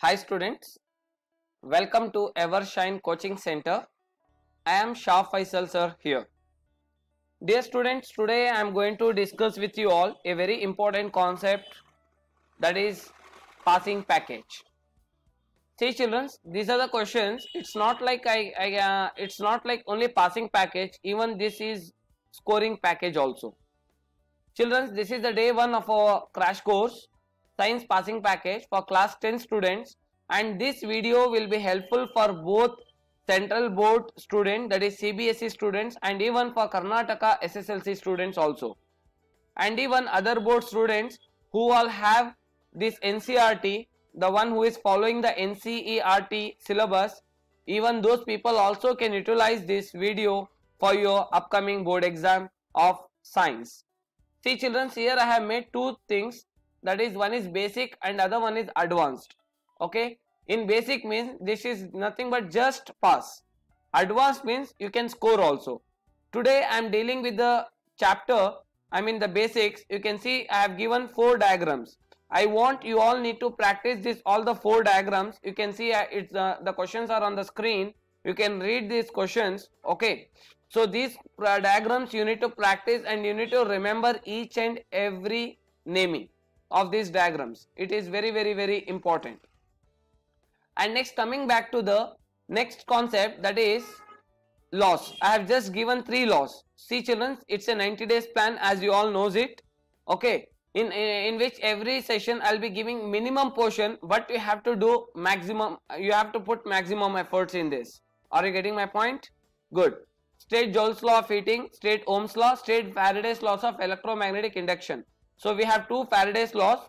Hi students, welcome to Evershine Coaching Center. I am Shah Faisal sir here. Dear students, today I am going to discuss with you all a very important concept that is passing package. See children, these are the questions. It's not like I, I uh, it's not like only passing package. Even this is scoring package also. Children, this is the day one of our crash course science passing package for class 10 students. And this video will be helpful for both central board student that is CBSE students and even for Karnataka SSLC students also. And even other board students who all have this NCERT the one who is following the NCERT syllabus even those people also can utilize this video for your upcoming board exam of science. See children here I have made two things that is one is basic and other one is advanced. Okay? In basic means this is nothing but just pass. Advanced means you can score also. Today I am dealing with the chapter I mean the basics. You can see I have given four diagrams. I want you all need to practice this all the four diagrams. You can see uh, it's uh, the questions are on the screen. You can read these questions okay? So these uh, diagrams you need to practice and you need to remember each and every naming of these diagrams. It is very very very important. And next coming back to the next concept that is loss. I have just given three laws. See children it's a 90 days plan as you all knows it. Okay? In in which every session i'll be giving minimum portion but you have to do maximum you have to put maximum efforts in this. Are you getting my point? Good. State joule's law of heating state ohm's law state faraday's laws of electromagnetic induction so we have two faraday's laws.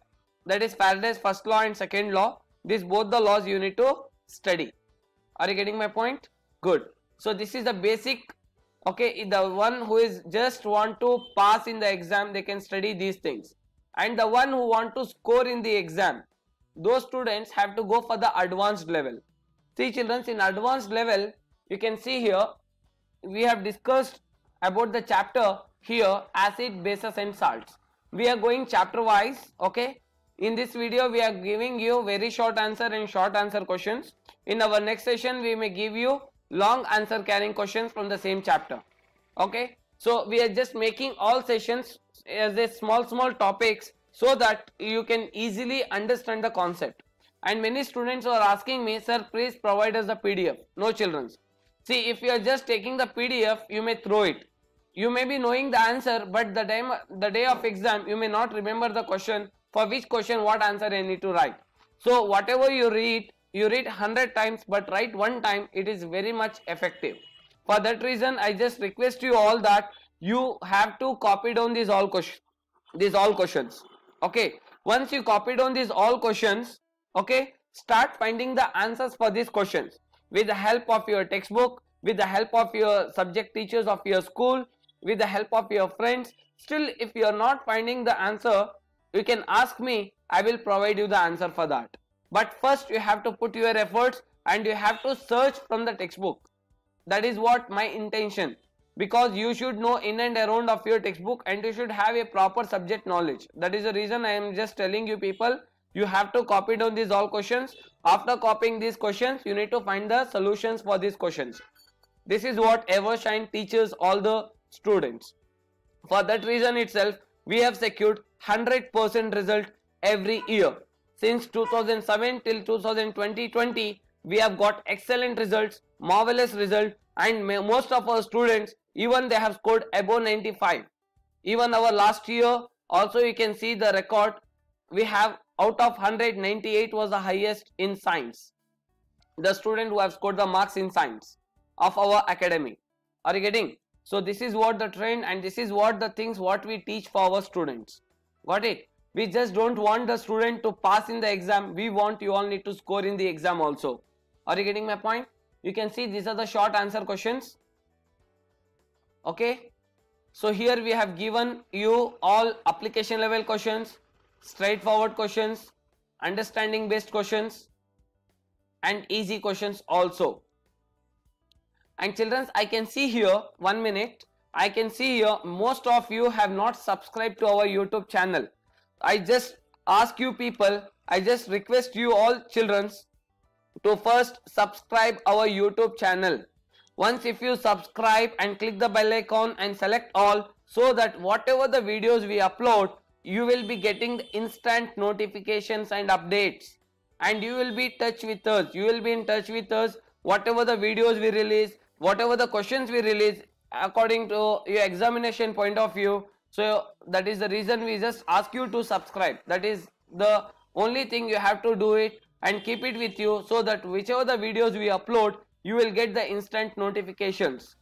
That is faraday's first law and second law. These both the laws you need to study. Are you getting my point? Good. So this is the basic okay the one who is just want to pass in the exam they can study these things. And the one who want to score in the exam those students have to go for the advanced level. See children in advanced level you can see here we have discussed about the chapter here acid bases and salts we are going chapter wise okay? In this video we are giving you very short answer and short answer questions. In our next session we may give you long answer carrying questions from the same chapter okay? So we are just making all sessions as a small small topics so that you can easily understand the concept. And many students are asking me sir please provide us the pdf no children's see if you are just taking the pdf you may throw it you may be knowing the answer but the time the day of exam you may not remember the question for which question what answer I need to write. So whatever you read you read 100 times but write one time it is very much effective. For that reason I just request you all that you have to copy down these all questions these all questions. Okay? Once you copy down these all questions okay start finding the answers for these questions. With the help of your textbook with the help of your subject teachers of your school with the help of your friends. Still if you are not finding the answer you can ask me. I will provide you the answer for that. But first you have to put your efforts and you have to search from the textbook. That is what my intention. Because you should know in and around of your textbook and you should have a proper subject knowledge. That is the reason i am just telling you people you have to copy down these all questions. After copying these questions you need to find the solutions for these questions. This is what evershine teaches all the students. For that reason itself we have secured 100% result every year. Since 2007 till 2020 we have got excellent results marvelous results and most of our students even they have scored above 95 even our last year also you can see the record we have out of 198 was the highest in science. The student who have scored the marks in science of our academy. Are you getting so this is what the trend and this is what the things what we teach for our students. Got it? We just don't want the student to pass in the exam. We want you all need to score in the exam also. Are you getting my point? You can see these are the short answer questions. Okay? So here we have given you all application level questions straightforward questions understanding based questions and easy questions also and children i can see here one minute i can see here most of you have not subscribed to our youtube channel. I just ask you people I just request you all children to first subscribe our YouTube channel. Once if you subscribe and click the bell icon and select all so that whatever the videos we upload you will be getting the instant notifications and updates. And you will be touch with us. You will be in touch with us whatever the videos we release whatever the questions we release according to your examination point of view so that is the reason we just ask you to subscribe. That is the only thing you have to do it and keep it with you so that whichever the videos we upload you will get the instant notifications.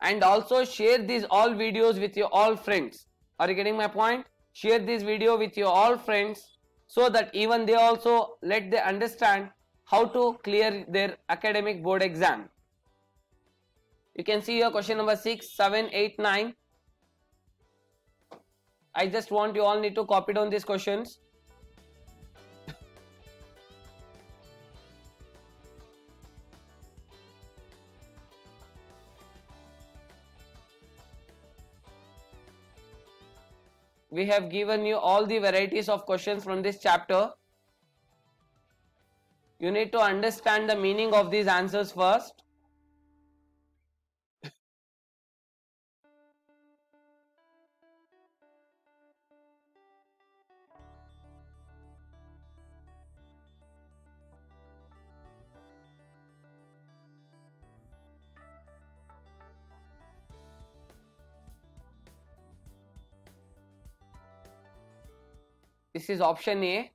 And also share these all videos with your all friends. Are you getting my point? Share this video with your all friends so that even they also let they understand how to clear their academic board exam. You can see your question number 6 7 8 9 i just want you all need to copy down these questions. We have given you all the varieties of questions from this chapter. You need to understand the meaning of these answers first. This is option A,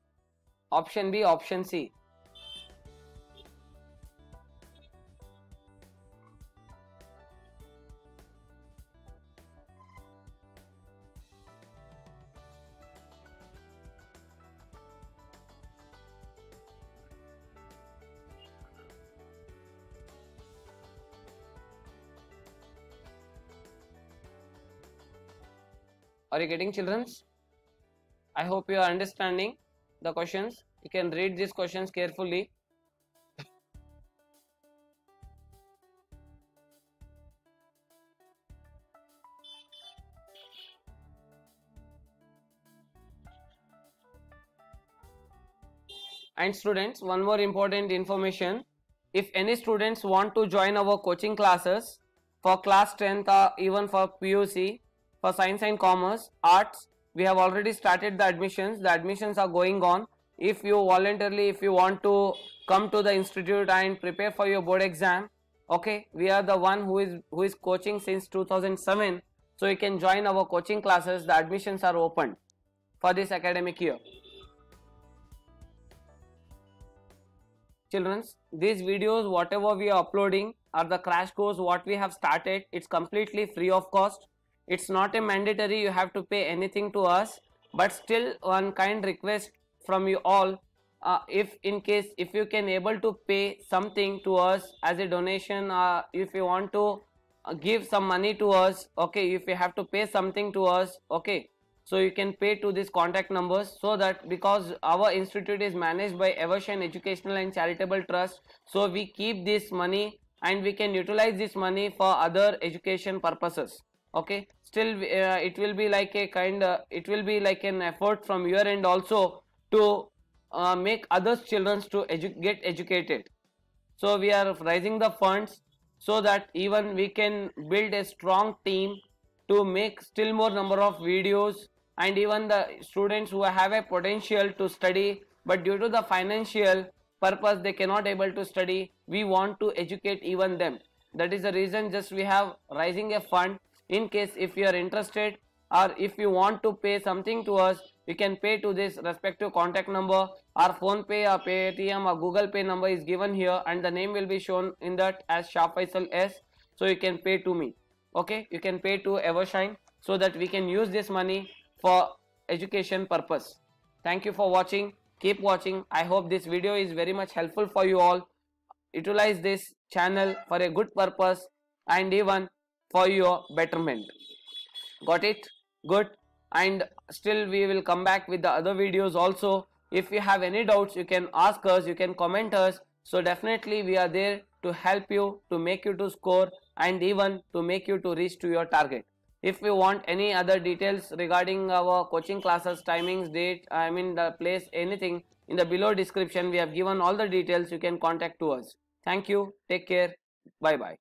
option B, option C. Are you getting children's? I hope you are understanding the questions. You can read these questions carefully. and students one more important information if any students want to join our coaching classes for class 10th or even for PUC for science and commerce arts we have already started the admissions. The admissions are going on. If you voluntarily if you want to come to the institute and prepare for your board exam okay we are the one who is who is coaching since 2007 so you can join our coaching classes. The admissions are open for this academic year. Children these videos whatever we are uploading are the crash course what we have started. It's completely free of cost it's not a mandatory you have to pay anything to us but still one kind request from you all uh, if in case if you can able to pay something to us as a donation uh, if you want to uh, give some money to us okay if you have to pay something to us okay. So you can pay to these contact numbers so that because our institute is managed by Evershine Educational and Charitable Trust so we keep this money and we can utilize this money for other education purposes okay. Still uh, it will be like a kind uh, it will be like an effort from your end also to uh, make others children to edu get educated. So we are raising the funds so that even we can build a strong team to make still more number of videos and even the students who have a potential to study but due to the financial purpose they cannot able to study. We want to educate even them. That is the reason just we have raising a fund in case if you are interested or if you want to pay something to us you can pay to this respective contact number. Our PhonePe or paytm or google pay number is given here and the name will be shown in that as Shah Faisal S. So you can pay to me. Okay? You can pay to Evershine so that we can use this money for education purpose. Thank you for watching. Keep watching. I hope this video is very much helpful for you all. Utilize this channel for a good purpose. And even for your betterment. Got it? Good. And still we will come back with the other videos also. If you have any doubts you can ask us you can comment us. So definitely we are there to help you to make you to score and even to make you to reach to your target. If you want any other details regarding our coaching classes timings date i mean the place anything in the below description we have given all the details you can contact to us. Thank you. Take care. Bye bye